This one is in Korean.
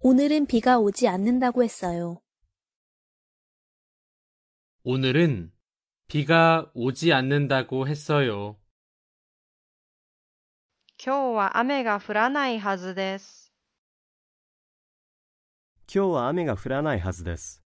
오늘은 비가 오지 않는다고 했어요. 오늘은 비가 오지 않는다고 했어요. 今日は雨が降らないはずです。今日は雨が降らないはずです。